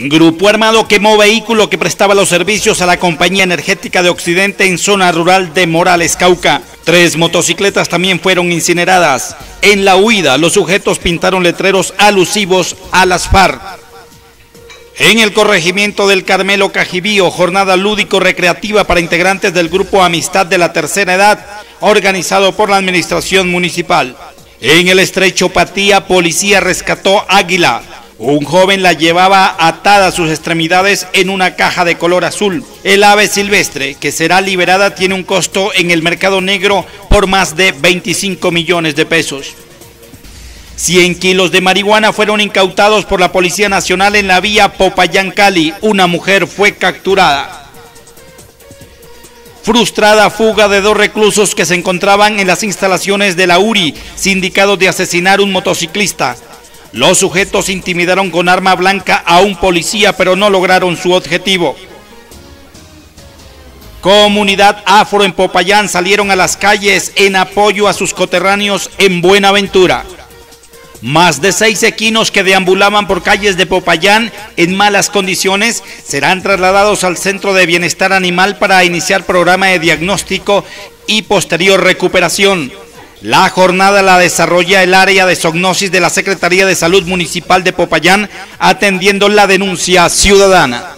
Grupo armado quemó vehículo que prestaba los servicios a la compañía energética de Occidente en zona rural de Morales, Cauca. Tres motocicletas también fueron incineradas. En la huida, los sujetos pintaron letreros alusivos a las FARC. En el corregimiento del Carmelo Cajibío, jornada lúdico-recreativa para integrantes del grupo Amistad de la Tercera Edad, organizado por la Administración Municipal. En el estrecho Patía, policía rescató Águila, un joven la llevaba atada a sus extremidades en una caja de color azul. El ave silvestre que será liberada tiene un costo en el mercado negro por más de 25 millones de pesos. 100 kilos de marihuana fueron incautados por la Policía Nacional en la vía Popayán-Cali. Una mujer fue capturada. Frustrada fuga de dos reclusos que se encontraban en las instalaciones de la URI, sindicados de asesinar un motociclista. Los sujetos intimidaron con arma blanca a un policía, pero no lograron su objetivo. Comunidad Afro en Popayán salieron a las calles en apoyo a sus coterráneos en Buenaventura. Más de seis equinos que deambulaban por calles de Popayán en malas condiciones serán trasladados al Centro de Bienestar Animal para iniciar programa de diagnóstico y posterior recuperación. La jornada la desarrolla el área de sognosis de la Secretaría de Salud Municipal de Popayán, atendiendo la denuncia ciudadana.